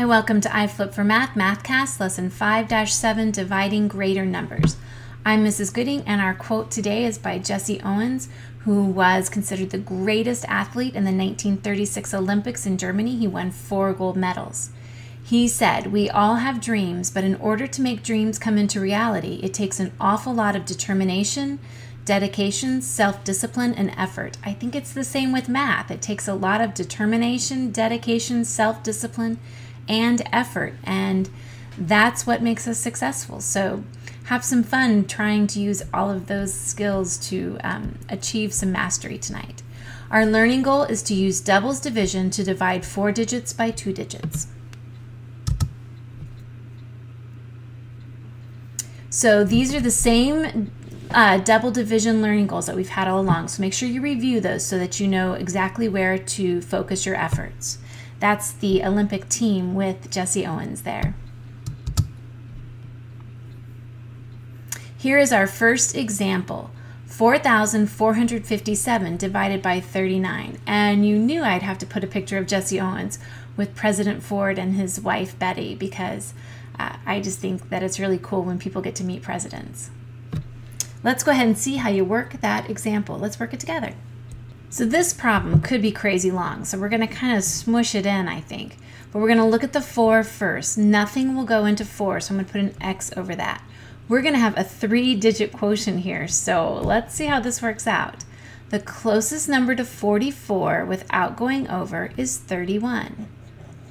Hi, welcome to iFlip for Math, MathCast, Lesson 5-7, Dividing Greater Numbers. I'm Mrs. Gooding, and our quote today is by Jesse Owens, who was considered the greatest athlete in the 1936 Olympics in Germany. He won four gold medals. He said, We all have dreams, but in order to make dreams come into reality, it takes an awful lot of determination, dedication, self discipline, and effort. I think it's the same with math. It takes a lot of determination, dedication, self discipline, and effort. And that's what makes us successful. So have some fun trying to use all of those skills to um, achieve some mastery tonight. Our learning goal is to use doubles division to divide four digits by two digits. So these are the same uh, double division learning goals that we've had all along. So make sure you review those so that you know exactly where to focus your efforts. That's the Olympic team with Jesse Owens there. Here is our first example. 4,457 divided by 39. And you knew I'd have to put a picture of Jesse Owens with President Ford and his wife Betty because uh, I just think that it's really cool when people get to meet presidents. Let's go ahead and see how you work that example. Let's work it together. So this problem could be crazy long, so we're going to kind of smush it in, I think. But we're going to look at the 4 first. Nothing will go into 4, so I'm going to put an X over that. We're going to have a three-digit quotient here, so let's see how this works out. The closest number to 44 without going over is 31.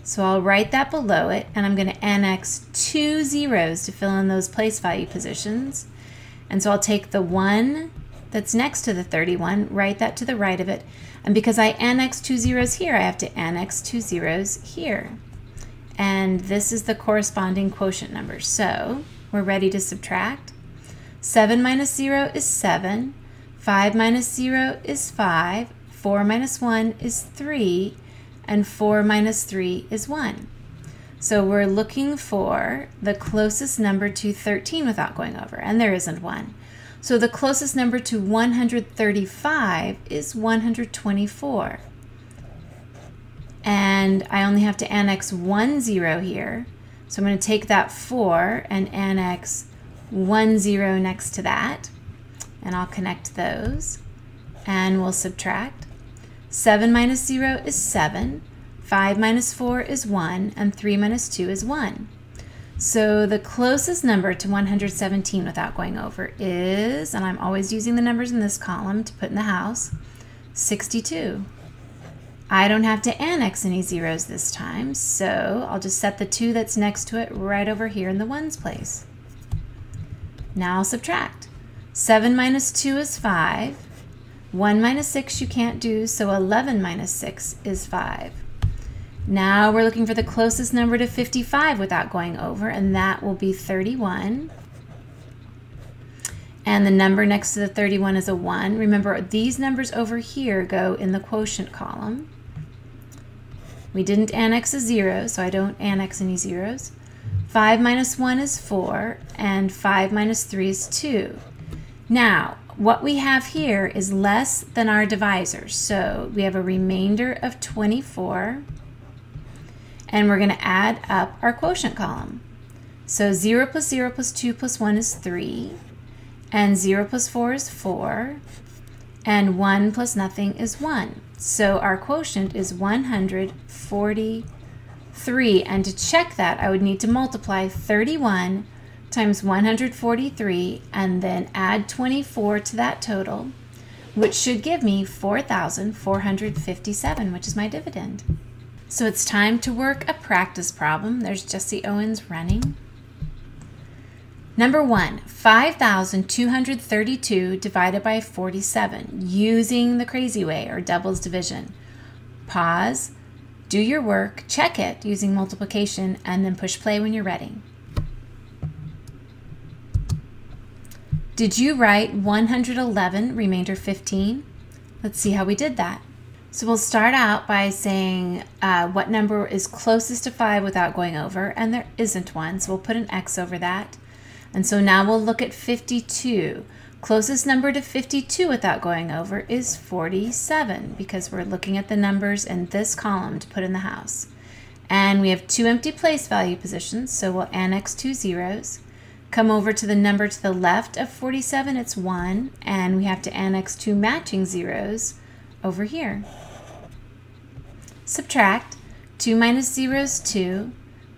So I'll write that below it, and I'm going to annex two zeros to fill in those place value positions. And so I'll take the 1 that's next to the 31, write that to the right of it. And because I annex two zeros here, I have to annex two zeros here. And this is the corresponding quotient number. So we're ready to subtract. 7 minus 0 is 7. 5 minus 0 is 5. 4 minus 1 is 3. And 4 minus 3 is 1. So we're looking for the closest number to 13 without going over, and there isn't one. So the closest number to 135 is 124. And I only have to annex one zero here. So I'm going to take that 4 and annex one zero next to that. And I'll connect those. And we'll subtract. 7 minus 0 is 7. 5 minus 4 is 1. And 3 minus 2 is 1. So the closest number to 117 without going over is, and I'm always using the numbers in this column to put in the house, 62. I don't have to annex any zeros this time, so I'll just set the 2 that's next to it right over here in the 1's place. Now I'll subtract. 7 minus 2 is 5. 1 minus 6 you can't do, so 11 minus 6 is 5. Now we're looking for the closest number to 55 without going over, and that will be 31. And the number next to the 31 is a 1. Remember, these numbers over here go in the quotient column. We didn't annex a 0, so I don't annex any zeros. 5 minus 1 is 4, and 5 minus 3 is 2. Now, what we have here is less than our divisor, so we have a remainder of 24 and we're going to add up our quotient column. So 0 plus 0 plus 2 plus 1 is 3, and 0 plus 4 is 4, and 1 plus nothing is 1. So our quotient is 143, and to check that, I would need to multiply 31 times 143 and then add 24 to that total, which should give me 4,457, which is my dividend. So it's time to work a practice problem. There's Jesse Owens running. Number one, 5,232 divided by 47 using the crazy way or doubles division. Pause, do your work, check it using multiplication, and then push play when you're ready. Did you write 111 remainder 15? Let's see how we did that. So we'll start out by saying uh, what number is closest to 5 without going over, and there isn't one, so we'll put an X over that. And so now we'll look at 52. Closest number to 52 without going over is 47 because we're looking at the numbers in this column to put in the house. And we have two empty place value positions, so we'll annex two zeros. Come over to the number to the left of 47, it's 1, and we have to annex two matching zeros over here. Subtract. 2 minus 0 is 2.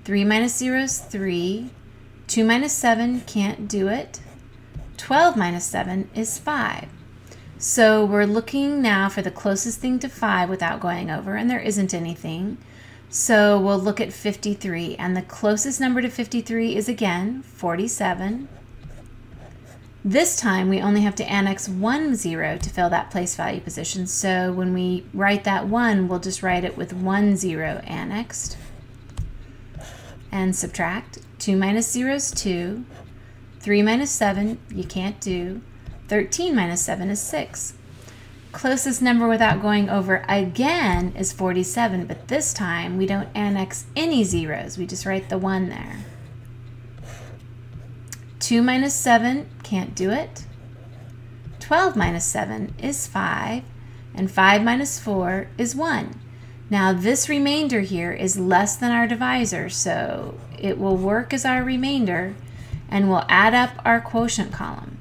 3 minus 0 is 3. 2 minus 7 can't do it. 12 minus 7 is 5. So we're looking now for the closest thing to 5 without going over, and there isn't anything. So we'll look at 53, and the closest number to 53 is again 47. This time we only have to annex one zero to fill that place value position. So when we write that one, we'll just write it with one zero annexed. And subtract. 2 minus 0 is 2. 3 minus 7, you can't do. 13 minus 7 is 6. Closest number without going over again is 47, but this time we don't annex any zeros. We just write the 1 there. 2 minus 7, can't do it. 12 minus 7 is 5, and 5 minus 4 is 1. Now this remainder here is less than our divisor, so it will work as our remainder, and we'll add up our quotient column.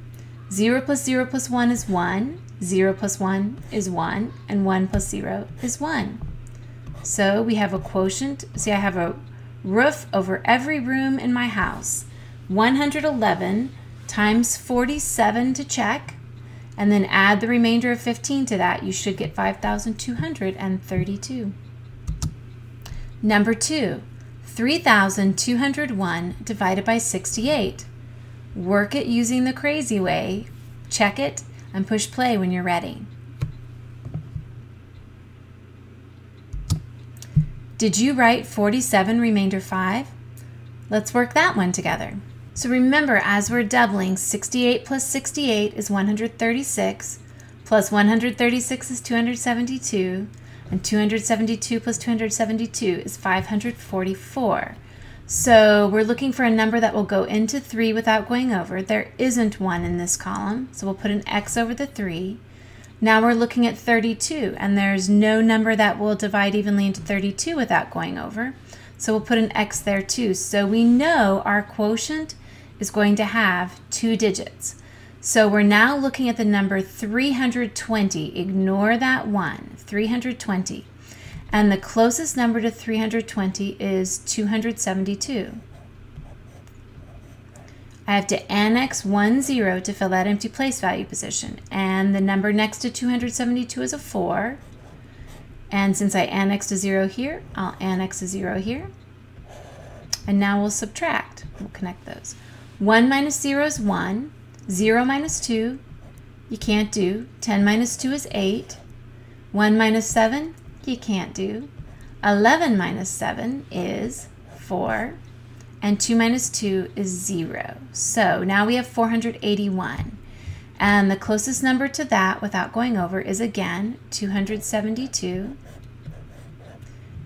0 plus 0 plus 1 is 1, 0 plus 1 is 1, and 1 plus 0 is 1. So we have a quotient. See, I have a roof over every room in my house. 111 times 47 to check, and then add the remainder of 15 to that. You should get 5,232. Number 2, 3,201 divided by 68. Work it using the crazy way. Check it and push play when you're ready. Did you write 47 remainder 5? Let's work that one together. So remember, as we're doubling, 68 plus 68 is 136, plus 136 is 272, and 272 plus 272 is 544. So we're looking for a number that will go into 3 without going over. There isn't one in this column, so we'll put an x over the 3. Now we're looking at 32, and there's no number that will divide evenly into 32 without going over. So we'll put an x there too. So we know our quotient is going to have two digits. So we're now looking at the number 320. Ignore that 1, 320. And the closest number to 320 is 272. I have to annex one zero to fill that empty place value position. And the number next to 272 is a 4. And since I annexed a 0 here, I'll annex a 0 here. And now we'll subtract. We'll connect those. 1 minus 0 is 1. 0 minus 2, you can't do. 10 minus 2 is 8. 1 minus 7, you can't do. 11 minus 7 is 4. And 2 minus 2 is 0. So now we have 481. And the closest number to that without going over is again 272.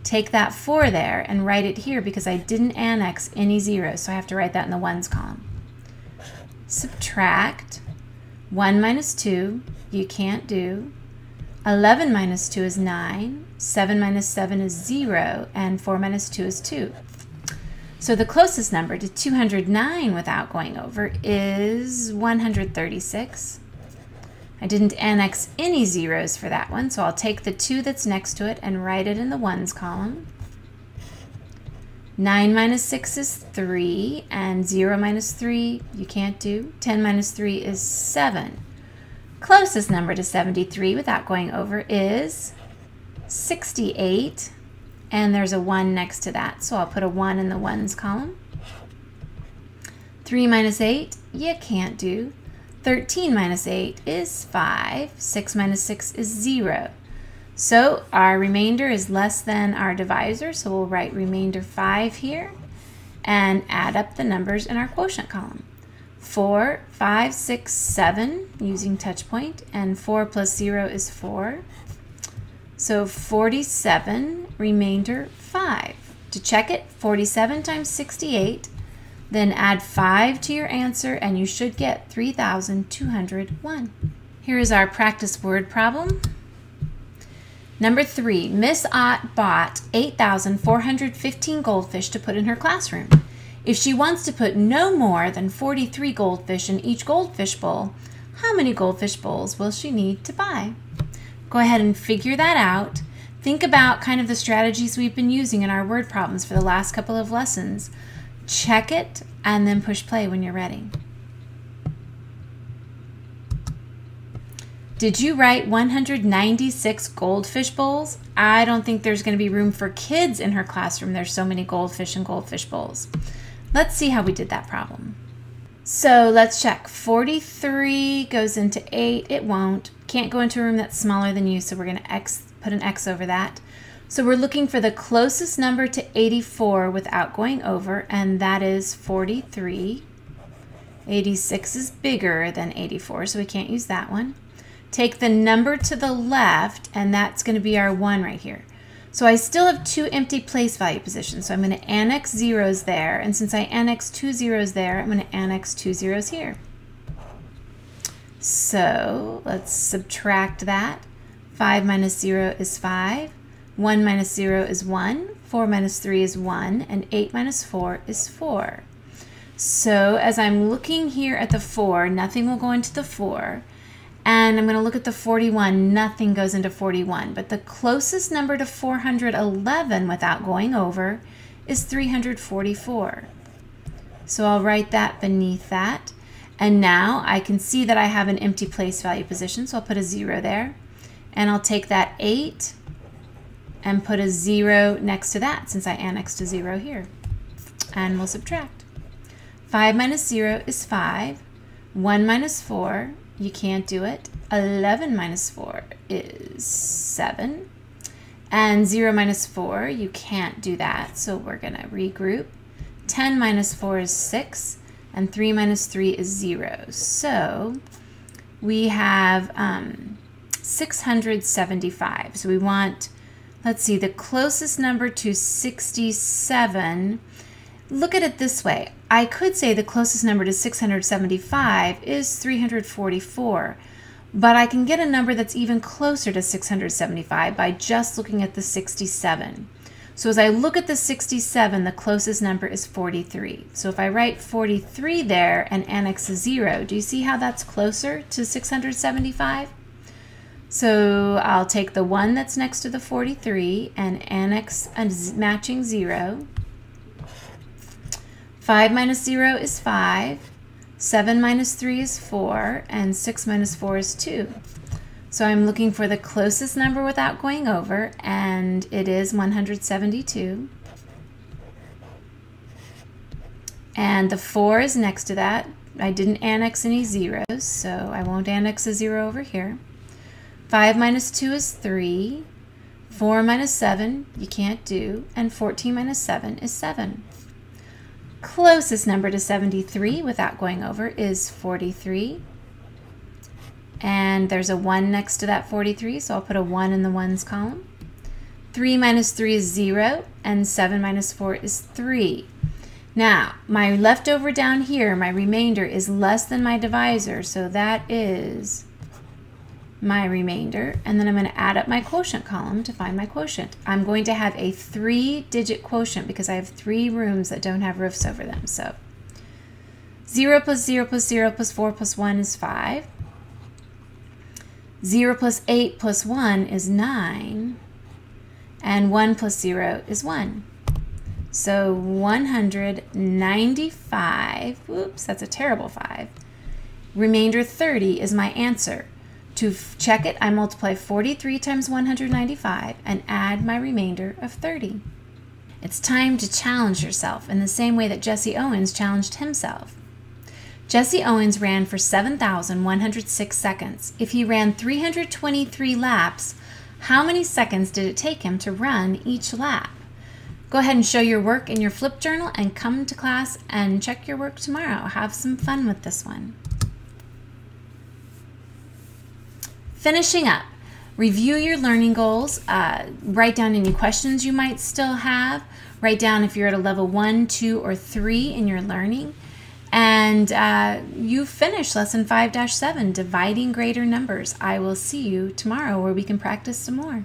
Take that 4 there and write it here because I didn't annex any zeros, so I have to write that in the ones column. Subtract 1 minus 2, you can't do. 11 minus 2 is 9, 7 minus 7 is 0, and 4 minus 2 is 2. So the closest number to 209 without going over is 136. I didn't annex any zeros for that one, so I'll take the 2 that's next to it and write it in the ones column. 9 minus 6 is 3, and 0 minus 3 you can't do. 10 minus 3 is 7. Closest number to 73 without going over is 68. And there's a 1 next to that, so I'll put a 1 in the ones column. 3 minus 8, you can't do. 13 minus 8 is 5. 6 minus 6 is 0. So our remainder is less than our divisor, so we'll write remainder 5 here and add up the numbers in our quotient column. 4, 5, 6, 7 using touch point, and 4 plus 0 is 4. So 47, remainder 5. To check it, 47 times 68, then add 5 to your answer, and you should get 3,201. Here is our practice word problem. Number three, Miss Ott bought 8,415 goldfish to put in her classroom. If she wants to put no more than 43 goldfish in each goldfish bowl, how many goldfish bowls will she need to buy? Go ahead and figure that out. Think about kind of the strategies we've been using in our word problems for the last couple of lessons. Check it and then push play when you're ready. Did you write 196 goldfish bowls? I don't think there's going to be room for kids in her classroom. There's so many goldfish and goldfish bowls. Let's see how we did that problem. So let's check. 43 goes into 8. It won't. Can't go into a room that's smaller than you, so we're going to x put an x over that. So we're looking for the closest number to 84 without going over, and that is 43. 86 is bigger than 84, so we can't use that one. Take the number to the left, and that's going to be our 1 right here. So I still have two empty place value positions. So I'm going to annex zeros there. And since I annex two zeros there, I'm going to annex two zeros here. So let's subtract that. 5 minus 0 is 5. 1 minus 0 is 1. 4 minus 3 is 1. And 8 minus 4 is 4. So as I'm looking here at the 4, nothing will go into the 4. And I'm going to look at the 41. Nothing goes into 41. But the closest number to 411 without going over is 344. So I'll write that beneath that. And now I can see that I have an empty place value position. So I'll put a 0 there. And I'll take that 8 and put a 0 next to that since I annexed a 0 here. And we'll subtract. 5 minus 0 is 5. 1 minus 4 you can't do it. 11 minus 4 is 7. And 0 minus 4, you can't do that, so we're going to regroup. 10 minus 4 is 6, and 3 minus 3 is 0. So we have um, 675. So we want, let's see, the closest number to 67 look at it this way. I could say the closest number to 675 is 344, but I can get a number that's even closer to 675 by just looking at the 67. So as I look at the 67, the closest number is 43. So if I write 43 there and annex a 0, do you see how that's closer to 675? So I'll take the 1 that's next to the 43 and annex a matching 0. 5 minus 0 is 5. 7 minus 3 is 4. And 6 minus 4 is 2. So I'm looking for the closest number without going over, and it is 172. And the 4 is next to that. I didn't annex any zeros, so I won't annex a 0 over here. 5 minus 2 is 3. 4 minus 7, you can't do. And 14 minus 7 is 7 closest number to 73 without going over is 43. And there's a 1 next to that 43, so I'll put a 1 in the 1s column. 3 minus 3 is 0, and 7 minus 4 is 3. Now, my leftover down here, my remainder, is less than my divisor, so that is my remainder, and then I'm going to add up my quotient column to find my quotient. I'm going to have a three-digit quotient because I have three rooms that don't have roofs over them. So 0 plus 0 plus 0 plus 4 plus 1 is 5. 0 plus 8 plus 1 is 9. And 1 plus 0 is 1. So 195, whoops, that's a terrible 5. Remainder 30 is my answer. To check it, I multiply 43 times 195 and add my remainder of 30. It's time to challenge yourself in the same way that Jesse Owens challenged himself. Jesse Owens ran for 7,106 seconds. If he ran 323 laps, how many seconds did it take him to run each lap? Go ahead and show your work in your flip journal and come to class and check your work tomorrow. Have some fun with this one. Finishing up, review your learning goals, uh, write down any questions you might still have, write down if you're at a level one, two, or three in your learning. And uh, you finish lesson 5 7, dividing greater numbers. I will see you tomorrow where we can practice some more.